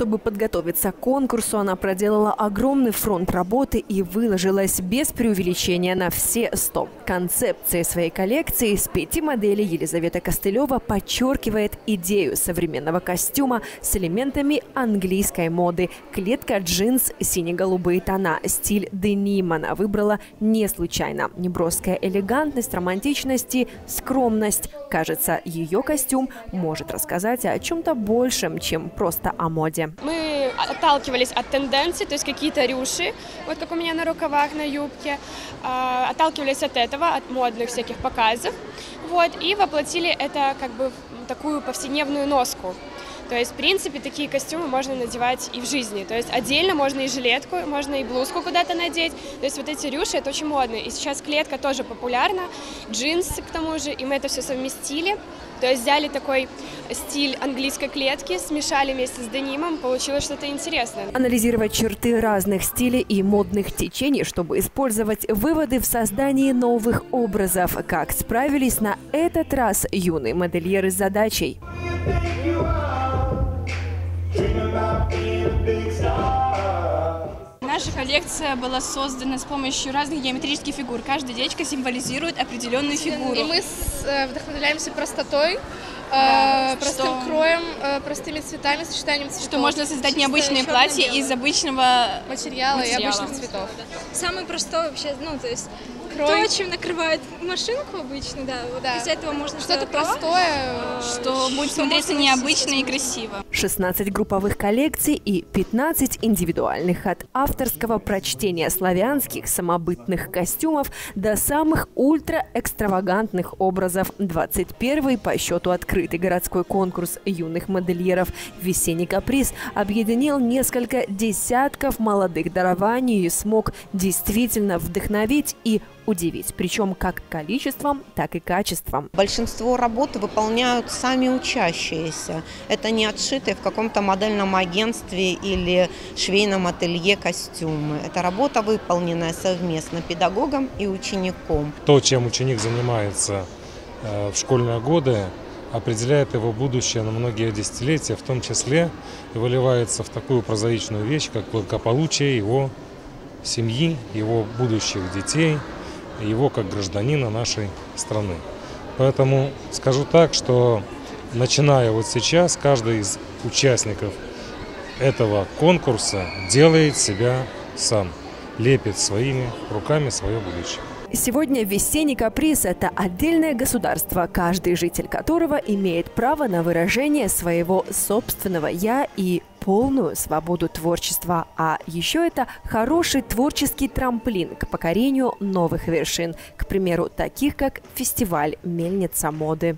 Чтобы подготовиться к конкурсу, она проделала огромный фронт работы и выложилась без преувеличения на все сто. Концепция своей коллекции из пяти моделей Елизавета Костылева подчеркивает идею современного костюма с элементами английской моды. Клетка, джинс, сине-голубые тона, стиль деним она выбрала не случайно. Неброская элегантность, романтичность и скромность. Кажется, ее костюм может рассказать о чем-то большем, чем просто о моде. Мы отталкивались от тенденций, то есть какие-то рюши, вот как у меня на рукавах, на юбке, а, отталкивались от этого, от модных всяких показов, вот, и воплотили это как бы в такую повседневную носку. То есть, в принципе, такие костюмы можно надевать и в жизни. То есть отдельно можно и жилетку, можно и блузку куда-то надеть. То есть вот эти рюши, это очень модно. И сейчас клетка тоже популярна, джинсы к тому же, и мы это все совместили. То есть взяли такой стиль английской клетки, смешали вместе с денимом, получилось что-то интересное. Анализировать черты разных стилей и модных течений, чтобы использовать выводы в создании новых образов. Как справились на этот раз юные модельеры с задачей. Наша коллекция была создана с помощью разных геометрических фигур. Каждая девочка символизирует определенную фигуру. И мы э, вдохновляемся простотой, да, простым что, кроем, э, простыми цветами, сочетанием цветов. Что можно создать необычные платья из обычного материала, материала и обычных цветов. Самый простой вообще, ну, то есть крой. То, чем накрывают машинку обычно, да. Вот да. Из этого можно что-то простое, что будет смотреться необычно и красиво. 16 групповых коллекций и 15 индивидуальных от авторского прочтения славянских самобытных костюмов до самых ультра-экстравагантных образов. 21 по счету открытый городской конкурс юных модельеров «Весенний каприз» объединил несколько десятков молодых дарований и смог действительно вдохновить и удивить, причем как количеством, так и качеством. Большинство работы выполняют сами учащиеся. Это не отшитые в каком-то модельном агентстве или швейном ателье костюмы. Это работа, выполненная совместно педагогом и учеником. То, чем ученик занимается э, в школьные годы, определяет его будущее на многие десятилетия, в том числе и выливается в такую прозаичную вещь, как благополучие его семьи, его будущих детей – его как гражданина нашей страны. Поэтому скажу так, что начиная вот сейчас, каждый из участников этого конкурса делает себя сам, лепит своими руками свое будущее. Сегодня весенний каприз – это отдельное государство, каждый житель которого имеет право на выражение своего собственного «я» и полную свободу творчества. А еще это хороший творческий трамплин к покорению новых вершин, к примеру, таких как фестиваль «Мельница моды».